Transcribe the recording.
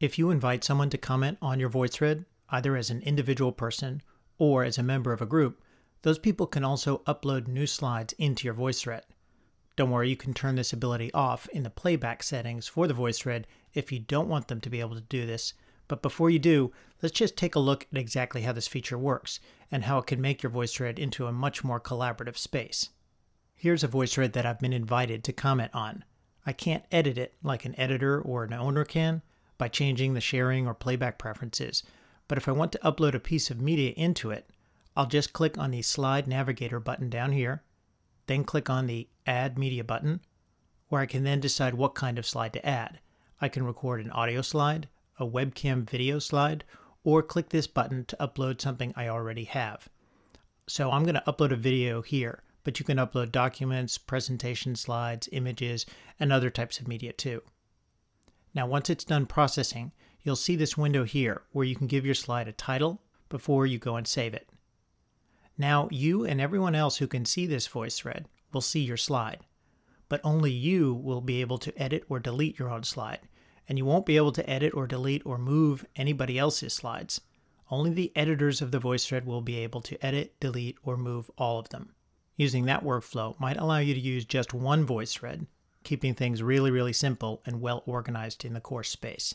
If you invite someone to comment on your VoiceThread, either as an individual person or as a member of a group, those people can also upload new slides into your VoiceThread. Don't worry, you can turn this ability off in the playback settings for the VoiceThread if you don't want them to be able to do this. But before you do, let's just take a look at exactly how this feature works and how it can make your VoiceThread into a much more collaborative space. Here's a VoiceThread that I've been invited to comment on. I can't edit it like an editor or an owner can, by changing the sharing or playback preferences. But if I want to upload a piece of media into it, I'll just click on the Slide Navigator button down here, then click on the Add Media button, where I can then decide what kind of slide to add. I can record an audio slide, a webcam video slide, or click this button to upload something I already have. So I'm going to upload a video here, but you can upload documents, presentation slides, images, and other types of media too. Now once it's done processing, you'll see this window here where you can give your slide a title before you go and save it. Now you and everyone else who can see this VoiceThread will see your slide, but only you will be able to edit or delete your own slide, and you won't be able to edit or delete or move anybody else's slides. Only the editors of the VoiceThread will be able to edit, delete, or move all of them. Using that workflow might allow you to use just one VoiceThread keeping things really, really simple and well organized in the course space.